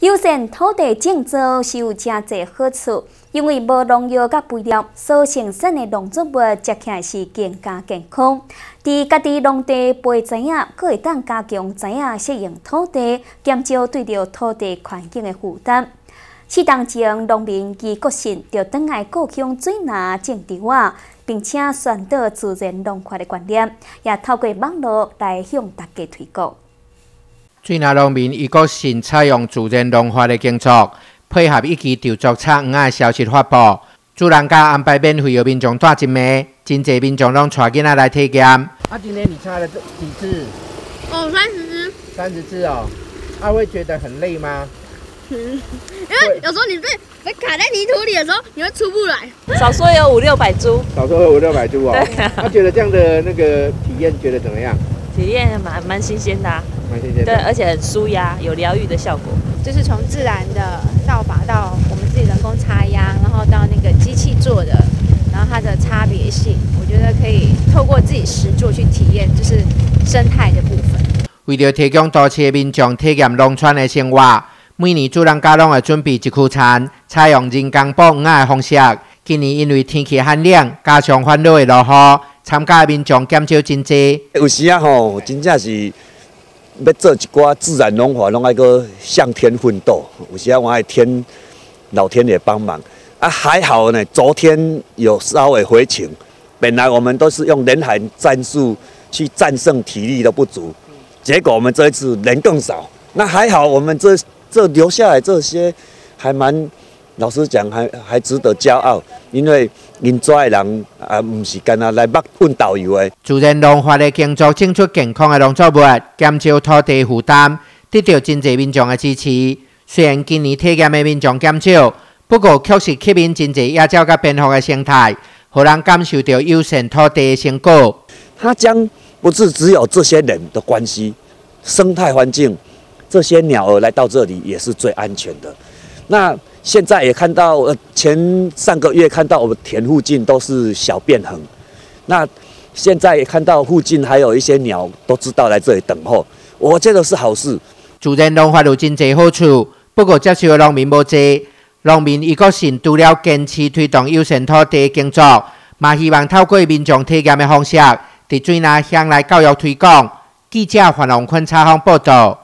优先土地种植是有真侪好处，因为无农药甲肥料所生产的农作物食起来是更加健康。伫家己农地培知影，可会当加强知影适应土地，减少对着土地环境的负担。适当前，农民伊个性就倒来故乡水拿种植啊，并且宣导自然农法的观念，也透过网络来向大家推广。水南农民伊个性采用自然农法的耕作，配合一期稻作菜园的消息发布，主人家安排免费由民众带一枚，真侪民众拢带囡仔来体验。啊，今天你插了几支？哦，三十支。三十支哦。啊，会觉得很累吗？嗯，因为有时候你被被卡在泥土里的时候，你会出不来。少说有五六百株。少说有五六百株哦。他觉得这样的那个体验，觉得怎么样？体验蛮蛮新鲜的，蛮新鲜，对，而且很舒压，有疗愈的效果。就是从自然的造法到我们自己人工插秧，然后到那个机器做的，然后它的差别性，我觉得可以透过自己实做去体验，就是生态的部分。为了提供多市民众体验农村的生活，每年主人家拢会准备一区餐，采用人工捕鱼的方式。今年因为天气寒冷，加上烦恼的落雨。参加的民众减少真济，有时啊吼，真正是要做一寡自然农法，拢爱个向天奋斗。有时啊，我爱天老天爷帮忙啊，还好呢。昨天有稍微回晴，本来我们都是用人海战术去战胜体力的不足，结果我们这一次人更少。那还好，我们这这留下来这些还蛮。老实讲，还还值得骄傲，因为因遮的人啊，唔是干那来北混导游的。自然农法的耕作，种出健康的农作物，减少土地负担，得到真济民众的支持。虽然今年体验的民众减少，不过确实吸引真济野鸟甲蝙蝠的生态，互人感受到优胜土地的成果。它将不是只有这些人的关系，生态环境，这些鸟儿来到这里也是最安全的。那现在也看到，呃，前上个月看到我们田附近都是小便痕，那现在也看到附近还有一些鸟都知道来这里等候，我觉得是好事。自然农法有真济好处，不过接受的农民无济，农民一个性除了坚持推动优先土地耕作，嘛希望透过民众体验的方式，伫水南乡来教育推广。记者黄龙坤采访报道。